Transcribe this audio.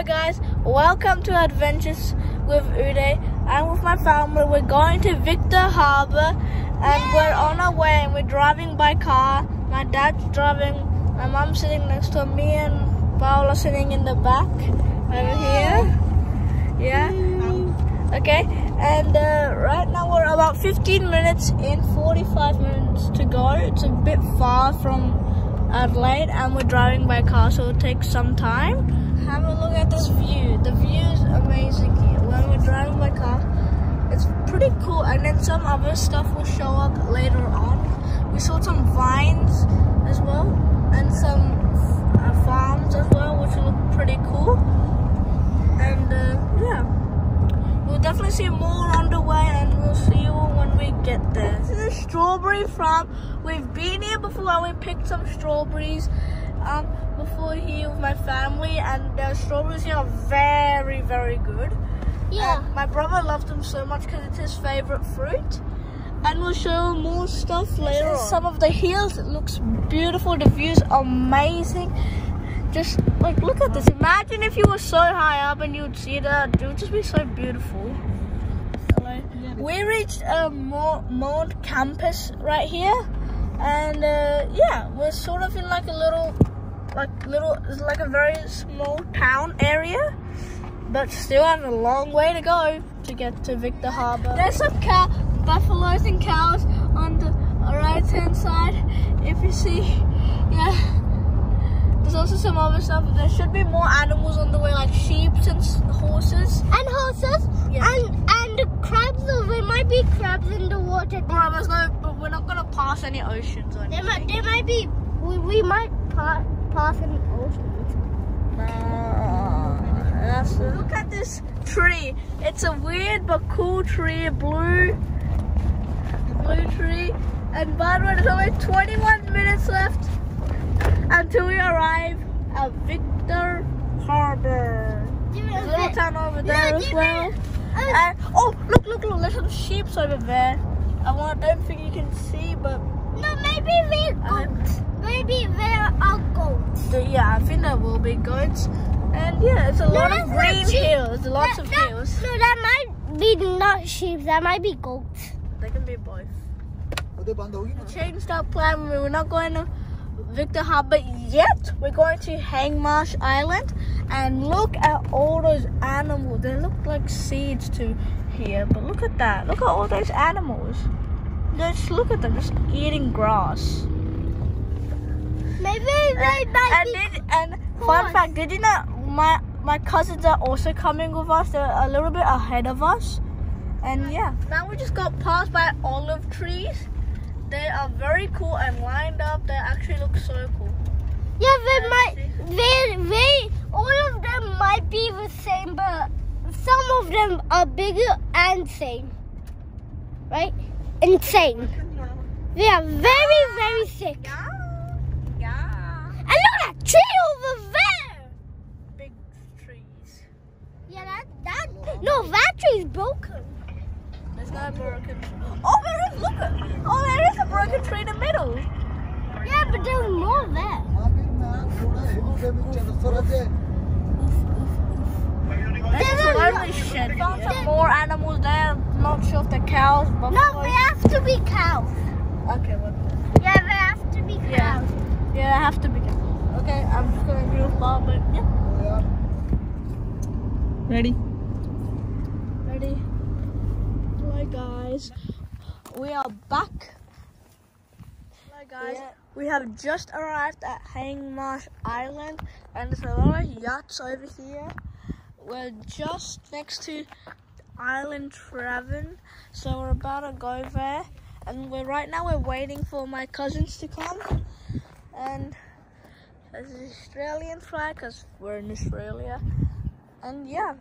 Hi guys, welcome to Adventures with Uday. I'm with my family. We're going to Victor Harbor and Yay! we're on our way and we're driving by car. My dad's driving, my mom's sitting next to me and Pahul sitting in the back over here. Yeah. Okay. And uh, right now we're about 15 minutes in, 45 minutes to go. It's a bit far from Adelaide and we're driving by car so it'll take some time. Have a look at this view. The view is amazing here. When we're driving by car, it's pretty cool and then some other stuff will show up later on. We saw some vines as well and some uh, farms as well which look pretty cool. And uh, yeah, we'll definitely see more on the way and we'll see you when we get there. This is a strawberry farm. We've been here before and we picked some strawberries um, before here with my family and the strawberries here are very, very good. Yeah. My brother loves them so much because it's his favorite fruit. And we'll show more stuff later. Some of the hills, it looks beautiful. The view's amazing. Just like look at this. Imagine if you were so high up and you'd see that. It would just be so beautiful. We reached a uh, Mount Compass right here, and uh, yeah, we're sort of in like a little, like little, it's like a very small town area, but still have a long way to go to get to Victor Harbor. There's some cow, buffaloes and cows on the right hand side. If you see, yeah. There's also some other stuff. There should be more animals on the way, like sheep and horses. And horses. Yeah. And and crabs. There might be crabs in the water. Well, there's no. But we're not gonna pass any oceans or anything. There might. There might be. We, we might pa pass any oceans. Uh, look at this tree. It's a weird but cool tree. Blue. Blue tree. And by the way, there's only 21 minutes left until we arrive at Victor Harbor. There's a little town over there as well. And, oh, look, look, look, there's some sheep over there. I want, don't think you can see, but... No, maybe they're um, goats. maybe there are goats. Yeah, I think there will be goats. And yeah, it's a no, lot of green hills, lots that, of that, hills. No, that might be not sheep, that might be goats. They can be both. We changed our plan. We were not going to Victor Harbor yet. We're going to Hindmarsh Island and look at all those animals. They look like seeds to here, but look at that. Look at all those animals. Just look at them, just eating grass. Maybe they and, might and, did, and fun fact, did you know my my cousins are also coming with us. They're a little bit ahead of us. And yeah, now we just got passed by olive trees. They are very cool and lined up. They actually look so cool. Yeah, they might. They, they, all of them might be the same, but some of them are bigger and same. Right? Insane. They are very, very sick. Yeah. Yeah. And look at that tree over there. Big trees. Yeah, that that no, that tree is broken. There's no broken. Oh, there is. Look. Oh, there is a broken tree in the middle. Yeah, but there's more there. There's. Found some more animals there. Not sure if they're cows. Buffaloes. No, they have to be cows. Okay, what? Yeah, they have to be cows. Yeah, yeah they have to be cows. Okay, I'm just gonna do a ball, but yeah. Ready? Ready? Hi guys, we are back. Hi guys. Yeah. We have just arrived at Hindmarsh Island and there's a lot of yachts over here. We're just next to Island Travern, so we're about to go there. And we're right now we're waiting for my cousins to come. And there's an Australian flag because we're in Australia. And yeah.